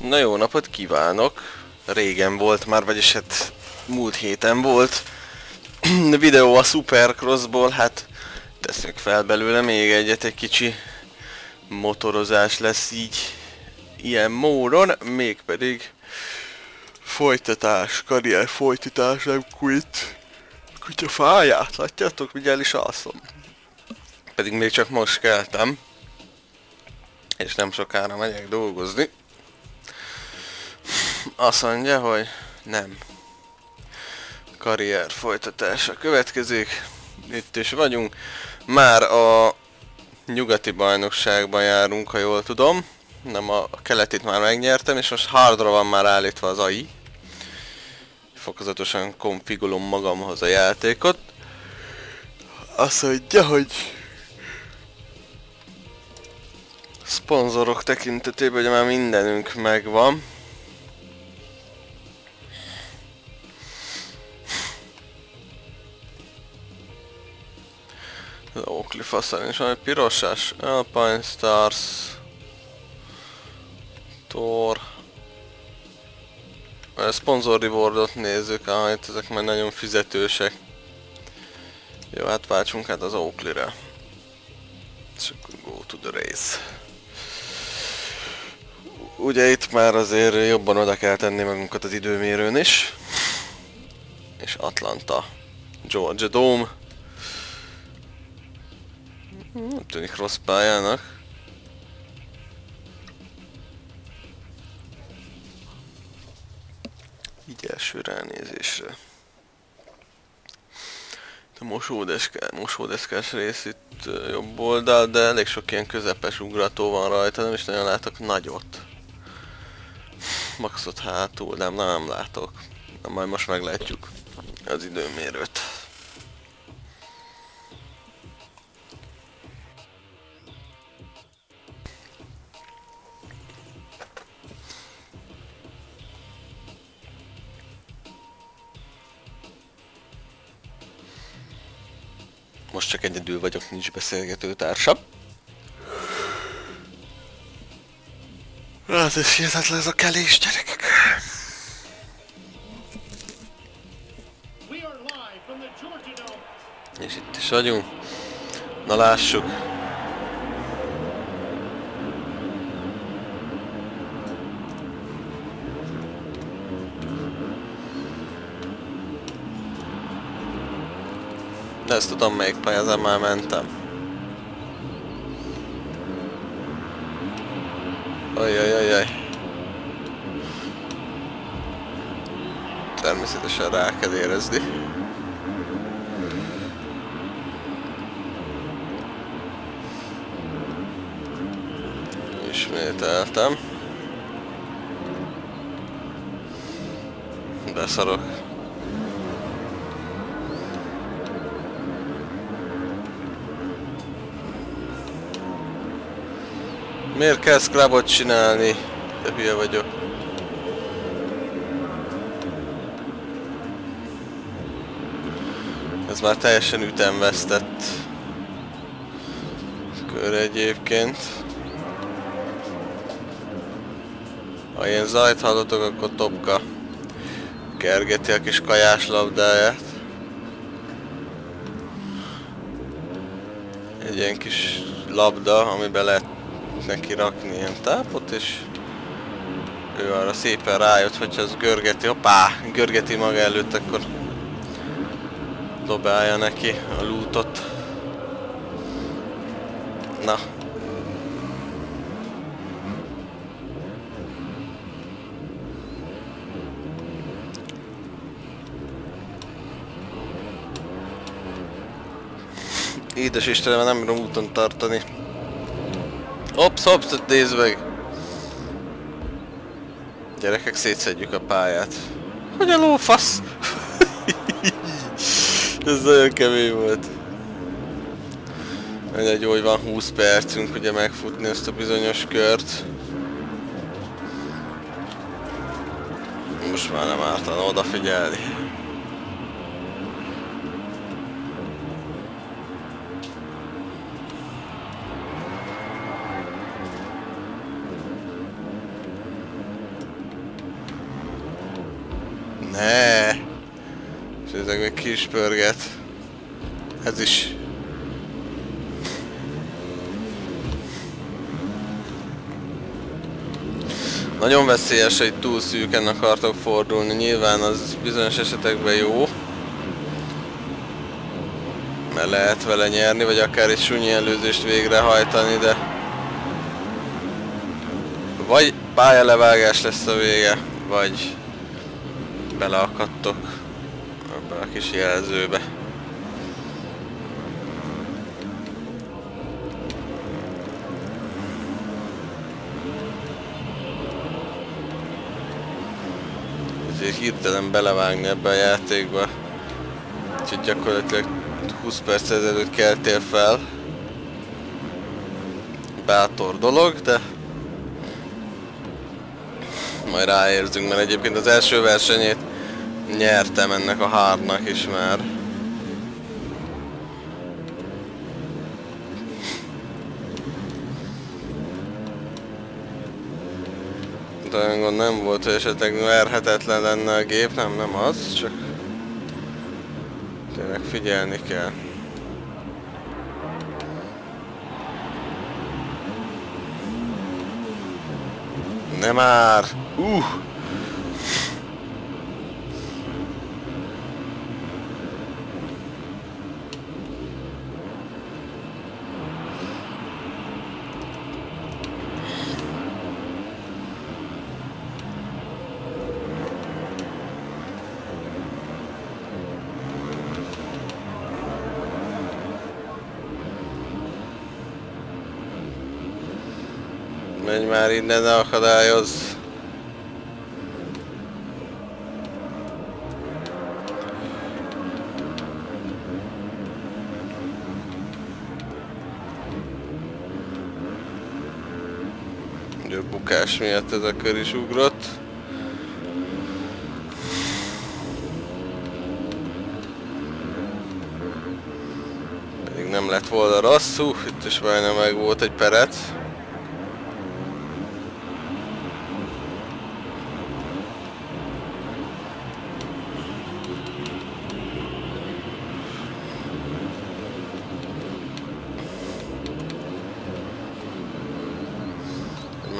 Na jó napot kívánok! Régen volt már, vagyis hát múlt héten volt videó a Supercrossból, hát teszünk fel belőle még egyet, egy kicsi motorozás lesz így ilyen módon, mégpedig folytatás, karrier folytatás, nem quit. Kutya fáját, látjátok, el is alszom. Pedig még csak most keltem. És nem sokára megyek dolgozni. Azt mondja, hogy nem. Karrier folytatása következik. Itt is vagyunk. Már a nyugati bajnokságban járunk, ha jól tudom. Nem a keletit már megnyertem, és most hardra van már állítva az AI. Fokozatosan konfigulom magamhoz a játékot. Azt mondja, hogy szponzorok tekintetében hogy már mindenünk megvan. Oakley faszán is egy pirosás, Alpine Stars, Thor. A sponsor rewardot nézzük, ah, itt ezek már nagyon fizetősek. Jó, hát váltsunk hát az Oakley-re. És akkor go to the race. Ugye itt már azért jobban oda kell tenni magunkat az időmérőn is. És Atlanta. Georgia Dome. Nem tűnik rossz pályának. Így első ránézésre. A mosódeskás, mosódeskás rész itt jobb oldal, de elég sok ilyen közepes ugrató van rajta, nem is nagyon látok nagyot. Maxot hátul, nem, nem látok. Na majd most meglátjuk az időmérőt. Most csak egyedül vagyok, nincs beszélgető társam. Hát ez hihetetlen ez a kelés, gyerekek. És itt is vagyunk. Na lássuk. Ezt tudom melyik pályázán már mentem. Ajajajaj. Természetesen rá kell érezni. Ismételtem. Beszarok. Miért kell scrubot csinálni? De hülye vagyok. Ez már teljesen ütemvesztett kör egyébként. Ha ilyen zajt hallotok, akkor Topka kergeti a kis kajás labdáját. Egy ilyen kis labda, amiben lehet neki rakni ilyen tápot, és ő arra szépen rájött, hogy az görgeti, hoppá, görgeti maga előtt, akkor dobálja neki a lootot. Na. Édes Istenem, nem bírom úton tartani. Ops, ops, nézd meg! Gyerekek, szétszedjük a pályát. Hogy a lófasz? Ez nagyon kemény volt. Egy hogy van 20 percünk ugye megfutni ezt a bizonyos kört. Most már nem ártana odafigyelni. Ne! És ezek még kis pörget. Ez is. Nagyon veszélyes, hogy túl szűken akartok fordulni, nyilván az bizonyos esetekben jó. Mert lehet vele nyerni, vagy akár egy sunyi előzést végrehajtani, de... Vagy pályalevágás lesz a vége, vagy beleakadtok ebbe a kis jelzőbe. Ezért hirtelen belevágni ebbe a játékba. Úgyhogy gyakorlatilag 20 perc ezelőtt keltél fel. Bátor dolog, de majd ráérzünk, mert egyébként az első versenyét nyertem ennek a hárnak is már. De olyan gond nem volt, hogy esetleg verhetetlen lenne a gép, nem, nem az, csak tényleg figyelni kell. Nem már! Uh! Menj már innen, ne akadályozz! Ugye bukás miatt ez a kör is ugrott. Pedig nem lett volna rosszú, itt is majdnem meg volt egy perec.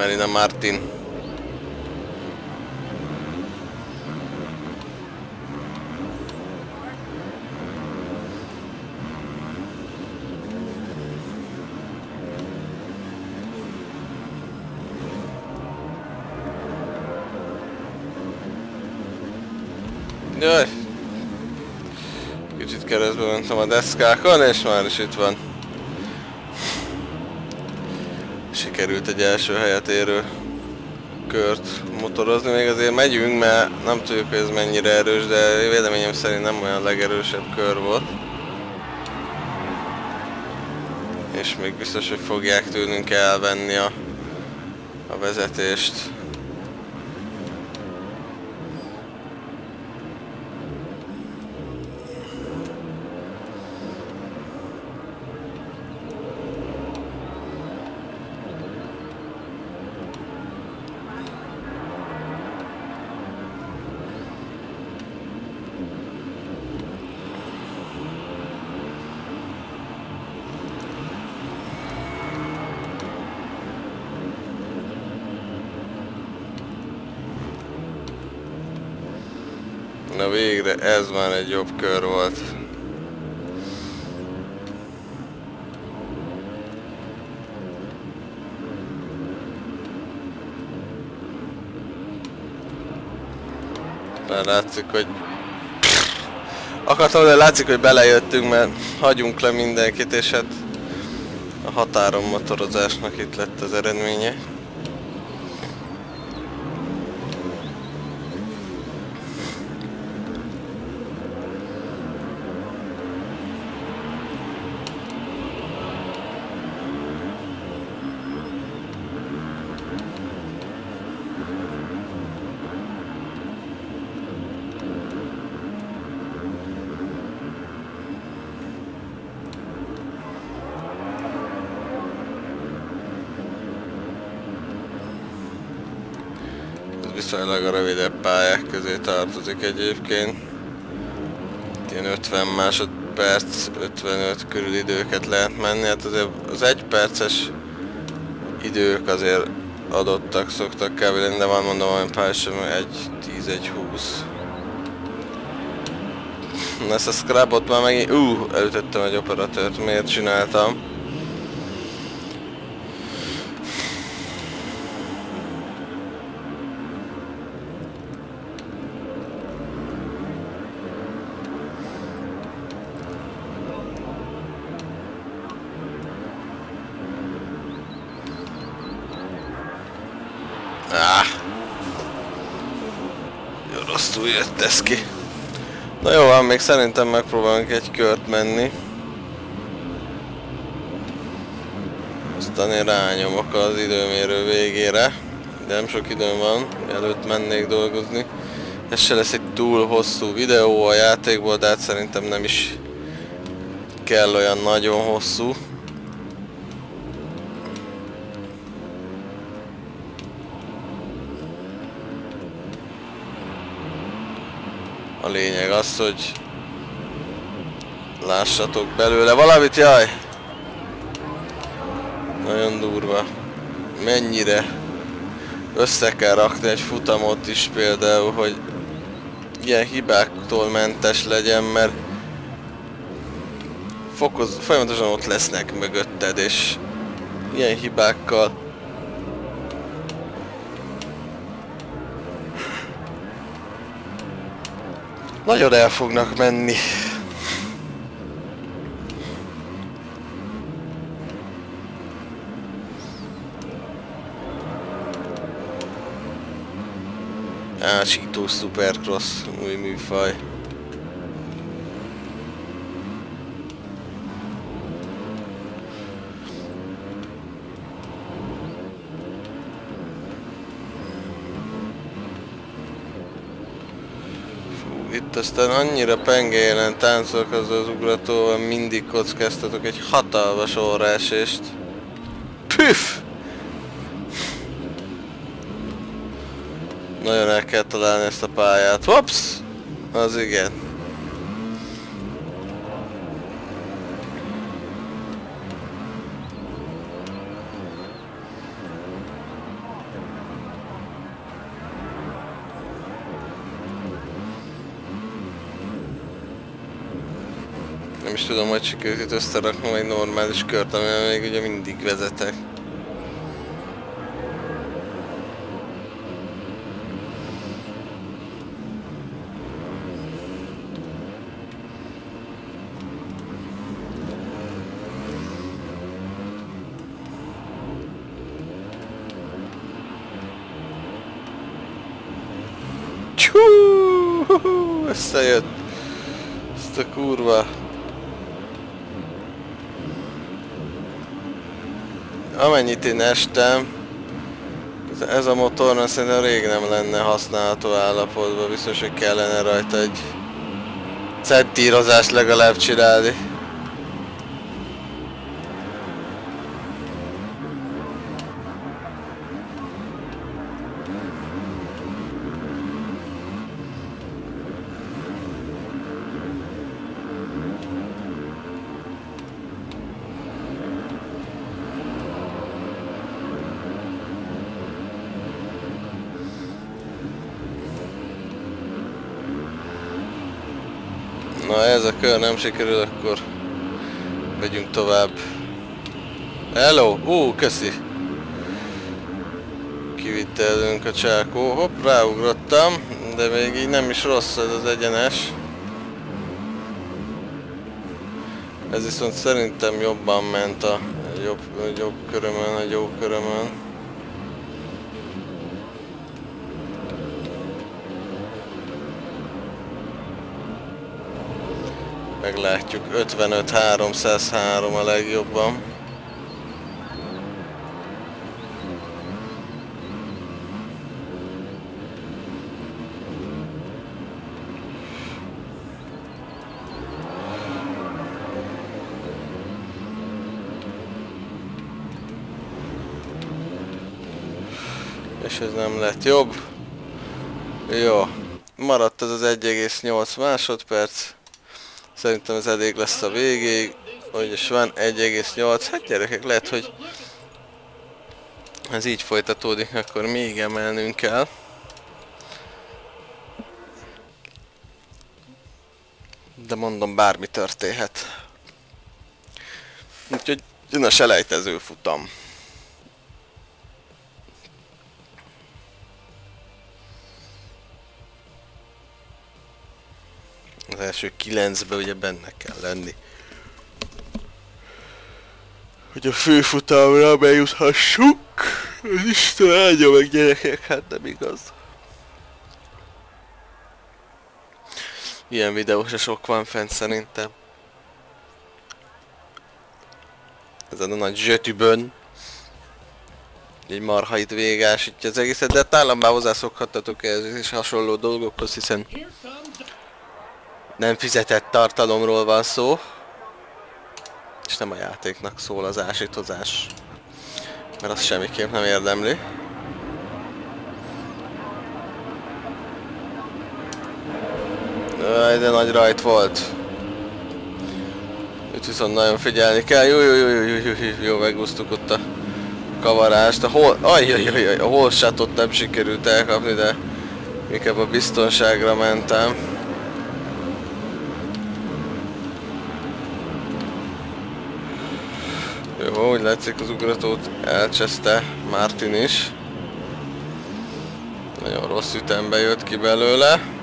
Melina Martin. Jaj! Kicsit keresztbe mentem a deszkákon, és már is itt van. Sikerült egy első helyet érő kört motorozni, még azért megyünk, mert nem tudjuk, hogy ez mennyire erős, de véleményem szerint nem olyan legerősebb kör volt. És még biztos, hogy fogják tőlünk elvenni a, a vezetést. Na végre, ez már egy jobb kör volt. Már látszik, hogy... Akartam, de látszik, hogy belejöttünk, mert hagyunk le mindenkit, és hát a határon motorozásnak itt lett az eredménye. Viszonylag a rövidebb pályák közé tartozik egyébként. Ilyen 50 másodperc, 55 körül időket lehet menni, hát azért az egy perces idők azért adottak, szoktak kb. de van mondom olyan pálya sem, egy 10, egy 20. Ezt a scrubot már megint... Ú, uh, elütöttem egy operatőrt, miért csináltam? Ez ki. Na jó, van, még szerintem megpróbálunk egy kört menni. Aztán én rányomok az időmérő végére. De nem sok időm van, mielőtt mennék dolgozni. Ez se lesz egy túl hosszú videó a játékból, de hát szerintem nem is kell olyan nagyon hosszú. A lényeg az, hogy lássatok belőle valamit, jaj! Nagyon durva. Mennyire össze kell rakni egy futamot is például, hogy ilyen hibáktól mentes legyen, mert fokoz, folyamatosan ott lesznek mögötted, és ilyen hibákkal Nagyon el fognak menni. Ásító Supercross, új műfaj. Itt aztán annyira pengéjelen táncolok az az ugratóval, mindig kockáztatok egy hatalmas óraesést. Püff! Nagyon el kell találni ezt a pályát. Hops! Az igen. Nem is tudom, hogy sikerült összeraknom egy normális kört, amivel még ugye mindig vezetek. Csú! Összejött! Ezt a kurva! Amennyit én ez- a motorna szerintem rég nem lenne használható állapotban, biztos, hogy kellene rajta egy centírozást legalább csinálni. Kör nem sikerül, akkor megyünk tovább. Hello! Ú, köszi! Kivitelünk a csákó. Hopp, ráugrottam, de még így nem is rossz ez az egyenes. Ez viszont szerintem jobban ment a jobb, jobb körömön, a jó körömön. Meglátjuk, 55-303 a legjobban. És ez nem lett jobb. Jó. Maradt ez az 1,8 másodperc. Szerintem ez elég lesz a végéig. Hogy is van 1,8. Hát gyerekek, lehet, hogy ez így folytatódik, akkor még emelnünk kell. De mondom, bármi történhet. Úgyhogy jön a selejtező futam. Az első kilencbe ugye benne kell lenni. Hogy a főfutamra bejuthassuk. Az Isten áldja meg gyerekek, hát nem igaz. Ilyen videó se sok van fent szerintem. Ezen a nagy zsötűbön. Egy marha itt végásítja az egészet, de talán már hozzászokhattatok ez és hasonló dolgokhoz, hiszen nem fizetett tartalomról van szó. És nem a játéknak szól az ásítozás. Mert azt semmiképp nem érdemli. Jaj, de nagy rajt volt. Itt viszont nagyon figyelni kell. Jó, jó, jó, jó, jó, jó, jó megúsztuk ott a kavarást. A hol... Ajjajajaj, a holsátot nem sikerült elkapni, de inkább a biztonságra mentem. Úgy látszik az ugratót elcseszte Martin is. Nagyon rossz ütembe jött ki belőle.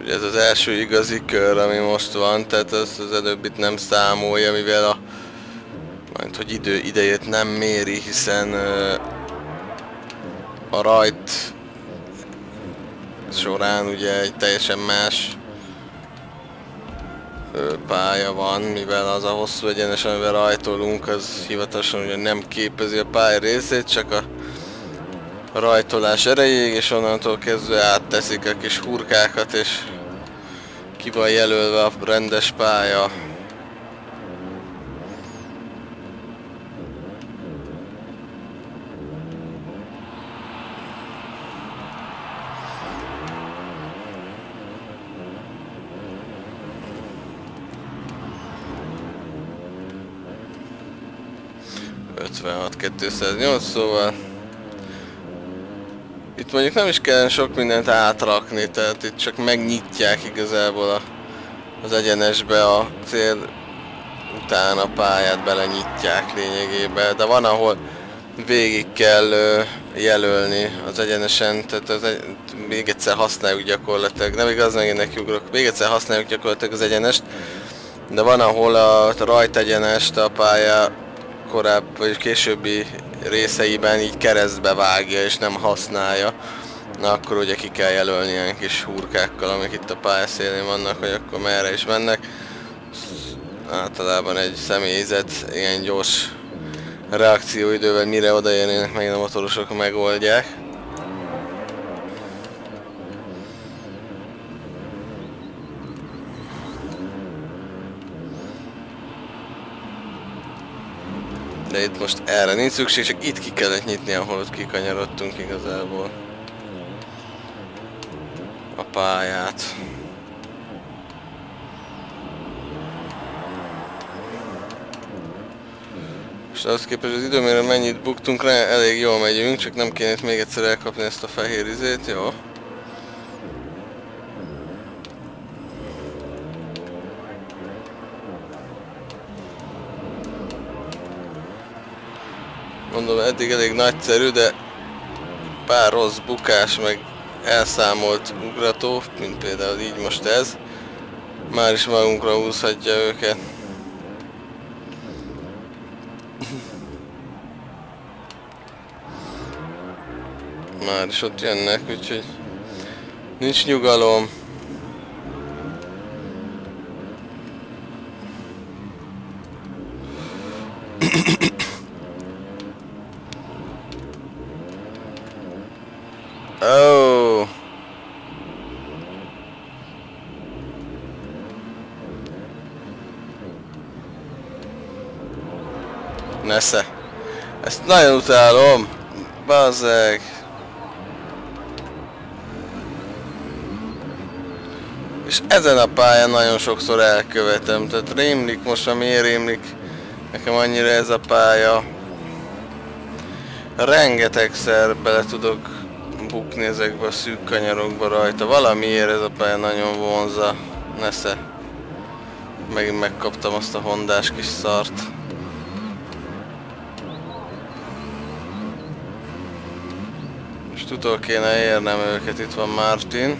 'Ugye ez az első igazi kör, ami most van, tehát ezt az előbbit nem számolja, mivel a majd hogy idő idejét nem méri, hiszen uh, a rajt során ugye egy teljesen más pálya van, mivel az a hosszú egyenes, amivel rajtolunk, az hivatalosan ugye nem képezi a pálya részét, csak a rajtolás erejéig, és onnantól kezdve átteszik a kis hurkákat, és ki van jelölve a rendes pálya. Ötvenhat 208 szóval itt mondjuk nem is kell sok mindent átrakni, tehát itt csak megnyitják igazából a, az egyenesbe a cél a pályát belenyitják lényegében, de van ahol végig kell ö, jelölni az egyenesen, tehát az egy, még egyszer használjuk gyakorlatilag, nem igaz, én ugrok, még egyszer használjuk gyakorlatilag az egyenest, de van ahol a rajt egyenest a pálya korábbi vagy későbbi részeiben így keresztbe vágja és nem használja. Na akkor ugye ki kell jelölni ilyen kis hurkákkal, amik itt a pályaszélén vannak, hogy akkor merre is mennek. Általában egy személyzet ilyen gyors reakcióidővel mire odaérnének meg a motorosok megoldják. De itt most erre nincs szükség, csak itt ki kellett nyitni, ahol ott kikanyarodtunk igazából. A pályát. És ahhoz képest az időmérő mennyit buktunk rá, elég jól megyünk, csak nem kéne itt még egyszer elkapni ezt a fehér izét, jó? Mondom, eddig elég nagyszerű, de pár rossz bukás, meg elszámolt ugrató, mint például így most ez, már is magunkra húzhatja őket. Már is ott jönnek, úgyhogy Nincs nyugalom. oh. Nesze. Ezt nagyon utálom. Bazzeg. És ezen a pályán nagyon sokszor elkövetem, tehát rémlik most, ami rémlik nekem annyira ez a pálya. Rengetegszer bele tudok bukni ezekbe a szűk kanyarokba rajta, valamiért ez a pálya nagyon vonza, nesze. Megint megkaptam azt a hondás kis szart. Most utol kéne érnem őket, itt van Martin.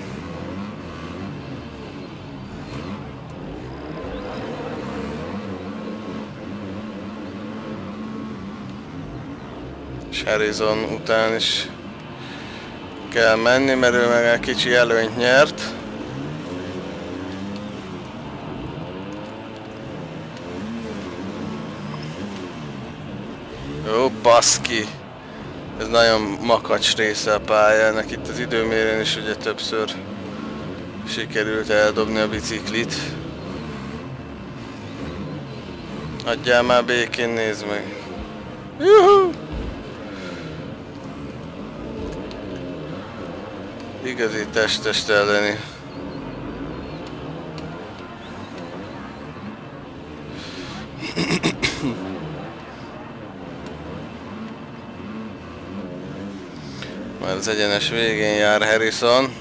És Harrison után is kell menni, mert ő meg egy kicsi előnyt nyert. Ó, baszki! Ez nagyon makacs része a pályának. Itt az időmérőn is ugye többször sikerült eldobni a biciklit. Adjál már békén, nézd meg! Juhu! Igazi testest elleni. Az egyenes végén jár Harrison.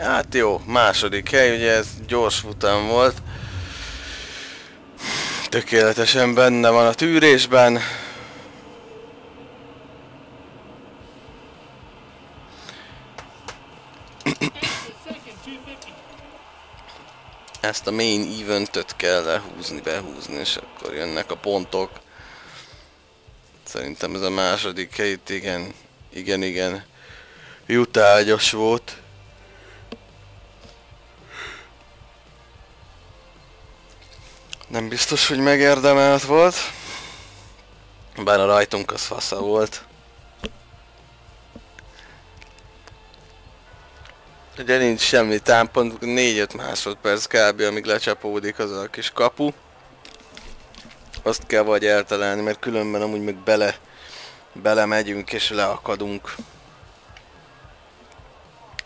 Hát jó, második hely, ugye ez gyors futam volt. Tökéletesen benne van a tűrésben. Ezt a main eventöt kell lehúzni, behúzni, és akkor jönnek a pontok. Szerintem ez a második hely itt igen, igen, igen jutágyos volt. Nem biztos, hogy megérdemelt volt. Bár a rajtunk az fasza volt. Ugye nincs semmi támpont, 4-5 másodperc kb. amíg lecsapódik az a kis kapu. Azt kell vagy eltalálni, mert különben amúgy meg bele, bele megyünk és leakadunk.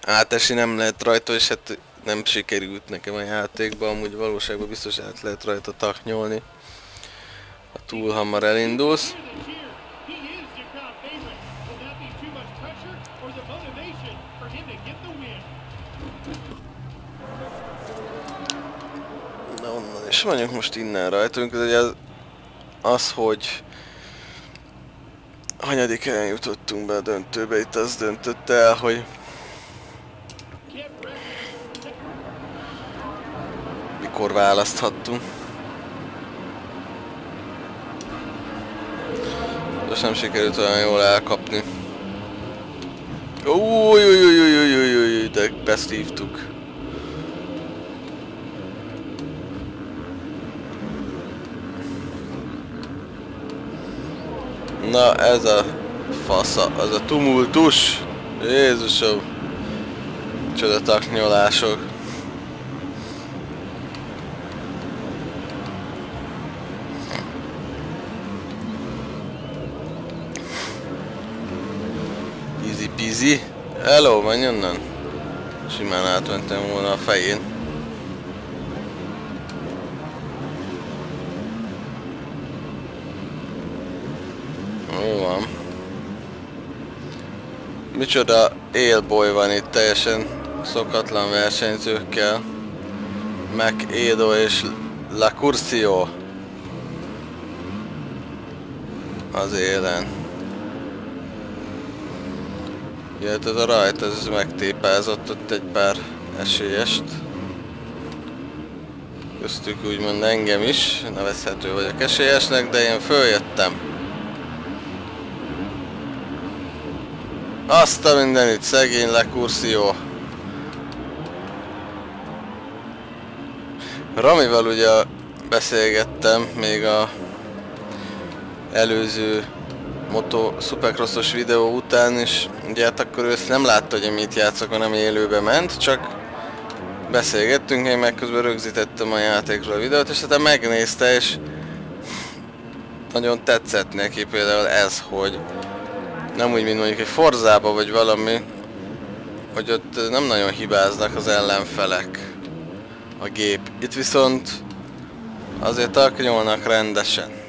Átesi nem lehet rajta, és hát nem sikerült nekem a játékban, amúgy valóságban biztos át lehet rajta taknyolni. Ha túl hamar elindulsz. Na onnan is vagyunk most innen rajtunk, ez az, az, hogy hanyadik helyen jutottunk be a döntőbe, itt az döntött el, hogy mikor választhattunk. Most nem sikerült olyan jól elkapni. Új, új, új, új. Na ez a fasza, az a tumultus. Jézusom. Csodatak Easy. Hello, menj onnan. Simán átmentem volna a fején. Jó van. Micsoda élboly van itt, teljesen szokatlan versenyzőkkel. Mac Edo és La Curcio az élen. Jöhet ez a rajt, ez megtépázott ott egy pár esélyest. Köztük úgymond engem is, nevezhető vagyok esélyesnek, de én följöttem. Azt a mindenit, szegény lekurszio. Ramival ugye beszélgettem még a előző Moto Supercrossos videó után, és ugye hát akkor ő ezt nem látta, hogy mit játszok, hanem élőbe ment, csak beszélgettünk, én meg közben rögzítettem a játékról a videót, és hát megnézte, és nagyon tetszett neki például ez, hogy nem úgy, mint mondjuk egy forzába vagy valami, hogy ott nem nagyon hibáznak az ellenfelek a gép. Itt viszont azért taknyolnak rendesen.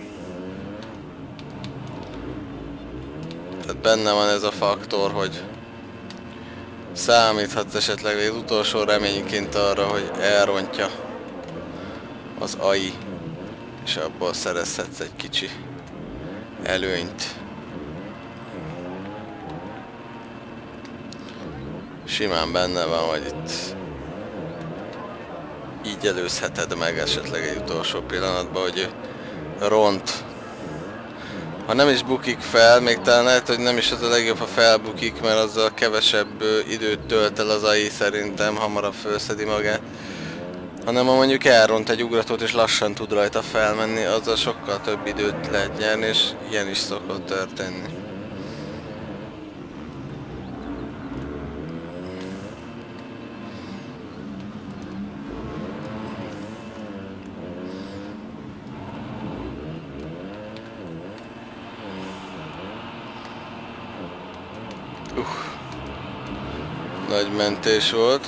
Tehát benne van ez a faktor, hogy számíthatsz esetleg az utolsó reményként arra, hogy elrontja az AI, és abból szerezhetsz egy kicsi előnyt. Simán benne van, hogy itt így előzheted meg esetleg egy utolsó pillanatban, hogy ront ha nem is bukik fel, még talán lehet, hogy nem is az a legjobb, ha felbukik, mert azzal kevesebb időt tölt el az AI szerintem, hamarabb felszedi magát. Hanem ha mondjuk elront egy ugratót és lassan tud rajta felmenni, azzal sokkal több időt lehet nyerni, és ilyen is szokott történni. Nagy mentés volt.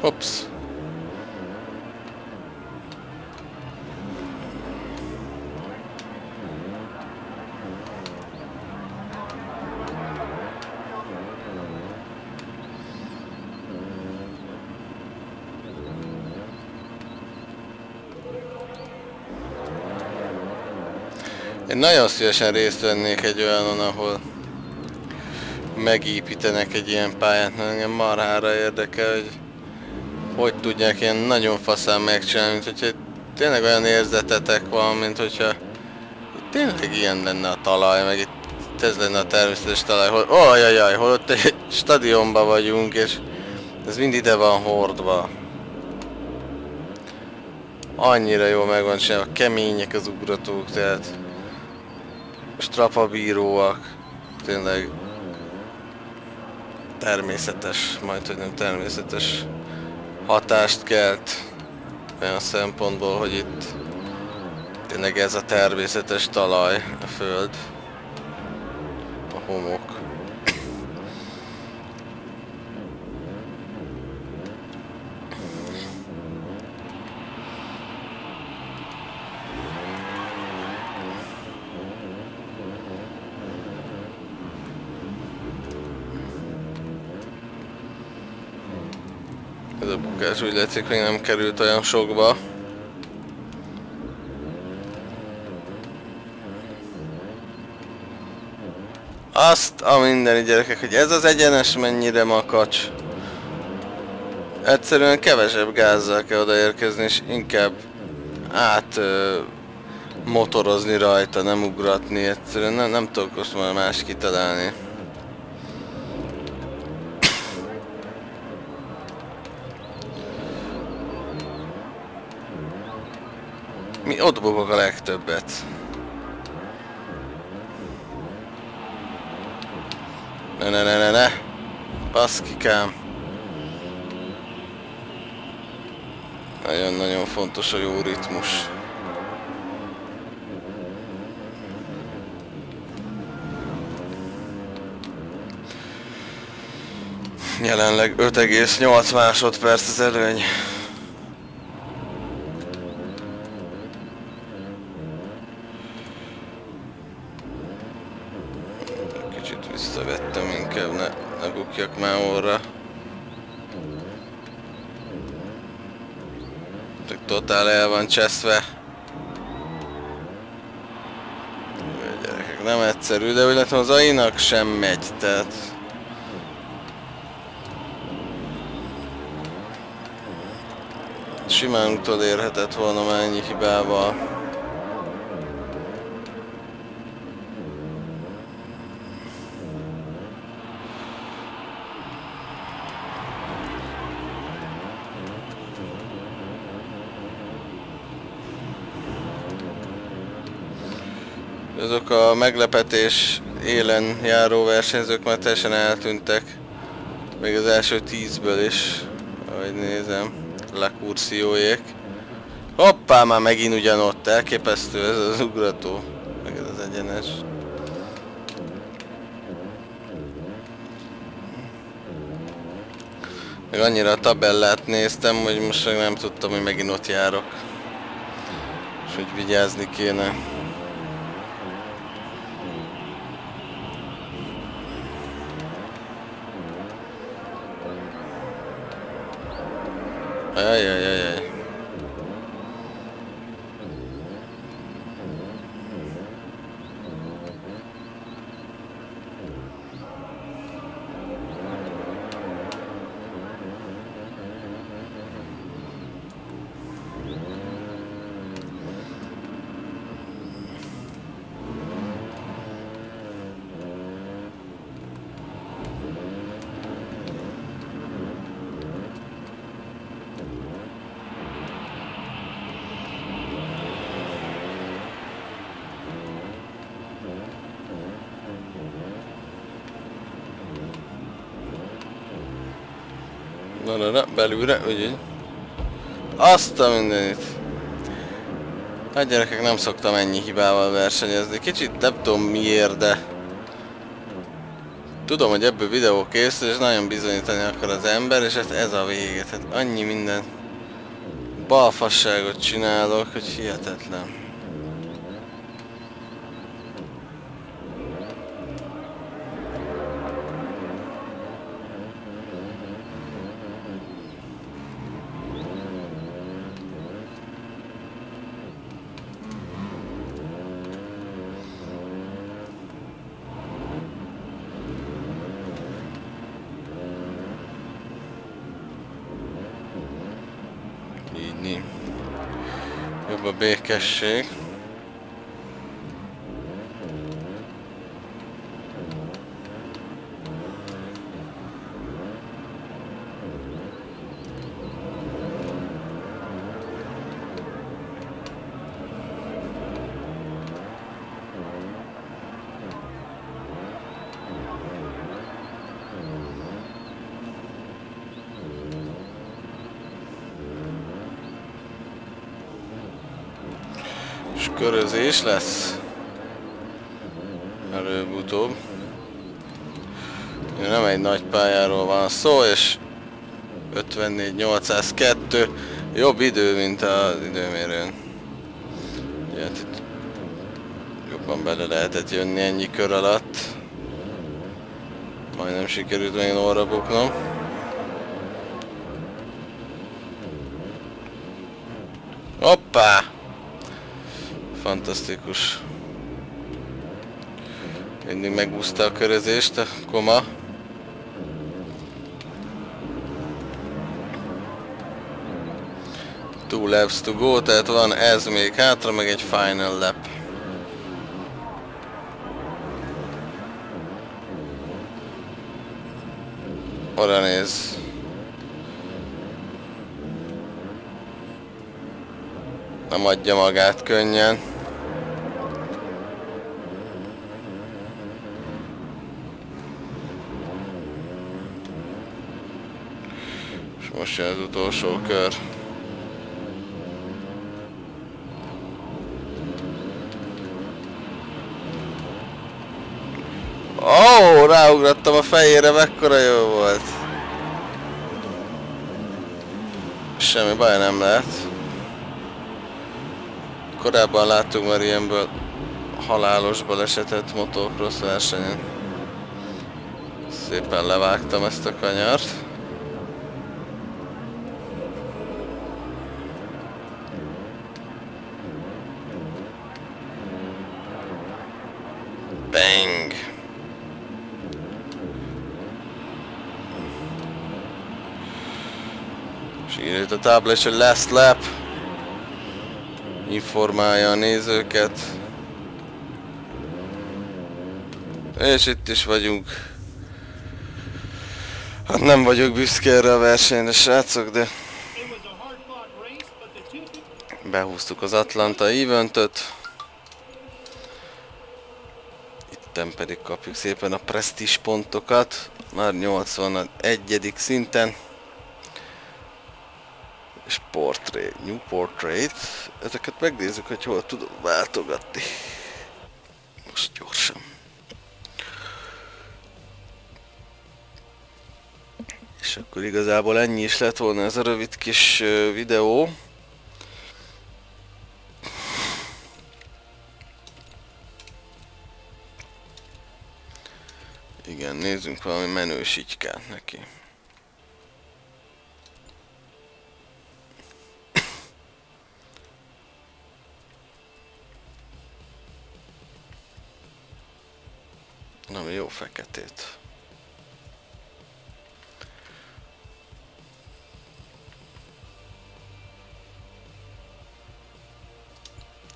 Hops. Nagyon szívesen részt vennék egy olyanon, ahol megépítenek egy ilyen pályát, mert engem marhára érdekel, hogy hogy tudják ilyen nagyon faszán megcsinálni, mint hogyha tényleg olyan érzetetek van, mint hogyha tényleg ilyen lenne a talaj, meg itt ez lenne a természetes talaj, hol, ojajaj, hol ott egy stadionban vagyunk, és ez mind ide van hordva. Annyira jól meg van csinálva, kemények az ugratók, tehát strapabíróak, tényleg természetes, majd hogy nem természetes hatást kelt olyan szempontból, hogy itt tényleg ez a természetes talaj, a föld, a homok. Ez úgy látszik még nem került olyan sokba. Azt a mindeni gyerekek, hogy ez az egyenes mennyire makacs. Egyszerűen kevesebb gázzal kell odaérkezni, és inkább át ö, motorozni rajta, nem ugratni. Egyszerűen nem, nem tudok most már más kitalálni. Mi ott bogok a legtöbbet. Ne ne ne ne ne. Baszkikám. Nagyon-nagyon fontos a jó ritmus. Jelenleg 5,8 másodperc az előny. Csak totál el van cseszve. gyerekek, nem egyszerű, de úgy látom az ainak sem megy, tehát... Simán utolérhetett volna már ennyi hibával. Azok a meglepetés élen járó versenyzők már teljesen eltűntek. Még az első tízből is, ahogy nézem, lekurcióék. Hoppá, már megint ugyanott, elképesztő ez az ugrató, meg ez az egyenes. Meg annyira a tabellát néztem, hogy most meg nem tudtam, hogy megint ott járok. És hogy vigyázni kéne. Ajajajajaj. Na, belülre, úgyhogy. Azt a mindenit. Hát gyerekek, nem szoktam ennyi hibával versenyezni. Kicsit nem tudom miért, de... Tudom, hogy ebből videó készül, és nagyon bizonyítani akar az ember, és hát ez a vége. Tehát annyi minden balfasságot csinálok, hogy hihetetlen. Jobb a békesség. És körözés lesz. Előbb-utóbb. Nem egy nagy pályáról van szó, és 54-802 jobb idő, mint az időmérőn. Ugye, hát itt jobban bele lehetett jönni ennyi kör alatt. Majdnem sikerült még orra buknom. Hoppá! Fantasztikus. Mindig megúszta a körözést a koma. Two laps to go, tehát van ez még hátra, meg egy final lap. Oda néz. Nem adja magát könnyen. És most jön az utolsó kör. Ó, oh, ráugrattam a fejére, mekkora jó volt. Semmi baj nem lehet. Korábban láttunk már ilyenből halálos balesetet motocross versenyen. Szépen levágtam ezt a kanyart. Bang! És írja a tábla és a last lap informálja a nézőket. És itt is vagyunk. Hát nem vagyok büszke erre a versenyre, srácok, de behúztuk az Atlanta eventöt. Itten pedig kapjuk szépen a prestige pontokat, már 81. szinten. És portrait, new portrait. Ezeket megnézzük, hogy hol tudom váltogatni. Most gyorsan. És akkor igazából ennyi is lett volna ez a rövid kis videó. Igen, nézzünk valami menős neki. Jó feketét.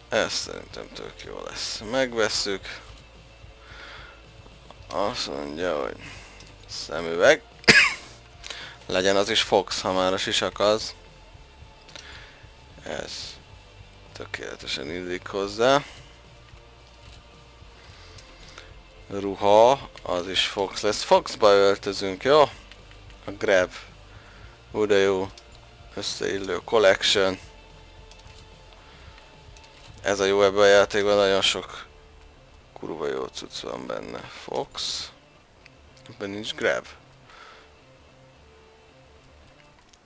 Ez szerintem tök jó lesz. Megvesszük. Azt mondja, hogy szemüveg. Legyen az is Fox, ha már a sisak az. Ez tökéletesen illik hozzá. Ruha, az is Fox lesz. Foxba öltözünk, jó? A Grab. Uda jó. Összeillő Collection. Ez a jó ebben a játékban, nagyon sok kurva jó cucc van benne. Fox. Ebben nincs grab.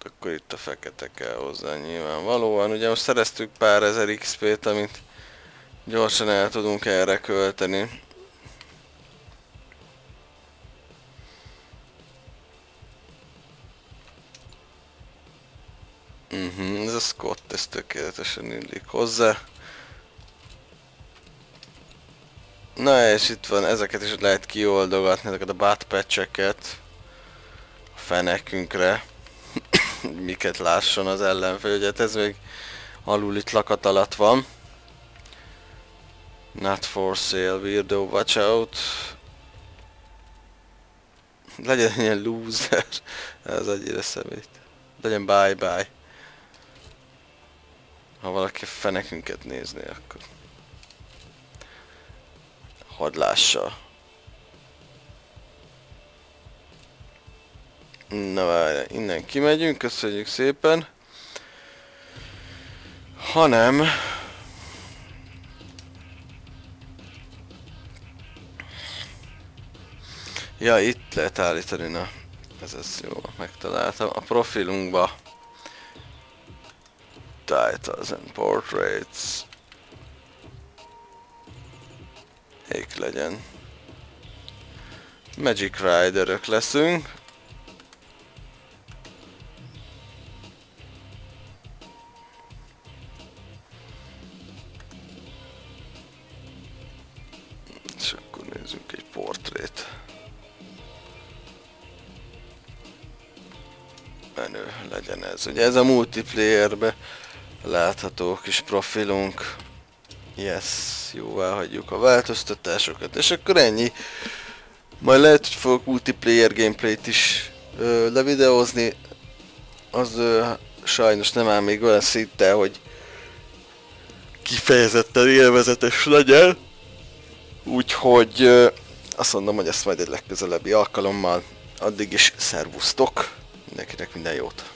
Akkor itt a fekete kell hozzá nyilvánvalóan. Ugye most szereztük pár ezer XP-t, amit gyorsan el tudunk erre költeni. Mhm, uh -huh, ez a Scott, ez tökéletesen illik hozzá. Na és itt van, ezeket is lehet kioldogatni, ezeket a batpatcheket a fenekünkre, miket lásson az ellenfél, ugye hát ez még alul itt lakat alatt van. Not for sale, weirdo, watch out. Legyen ilyen loser, ez annyira szemét. Legyen bye bye. Ha valaki fenekünket nézni, akkor hadd lássa. Na várj, innen kimegyünk, köszönjük szépen. Hanem... Ja, itt lehet állítani, na. Ez az jó, megtaláltam. A profilunkba Titles and Portraits Ék legyen. Magic Riderök leszünk. És akkor nézzünk egy portrét. Menő legyen ez. Ugye ez a multiplayerbe látható kis profilunk. Yes, jóvá hagyjuk a változtatásokat, és akkor ennyi. Majd lehet, hogy fogok multiplayer gameplayt is ö, levideózni. Az ö, sajnos nem áll még olyan szinten, hogy kifejezetten élvezetes legyen. Úgyhogy ö, azt mondom, hogy ezt majd egy legközelebbi alkalommal. Addig is szervusztok! Mindenkinek minden jót!